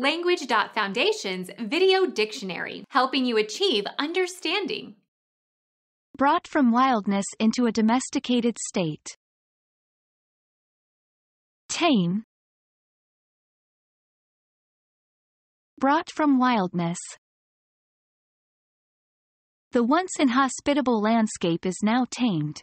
Language.Foundation's Video Dictionary, helping you achieve understanding. Brought from wildness into a domesticated state. Tame. Brought from wildness. The once inhospitable landscape is now tamed.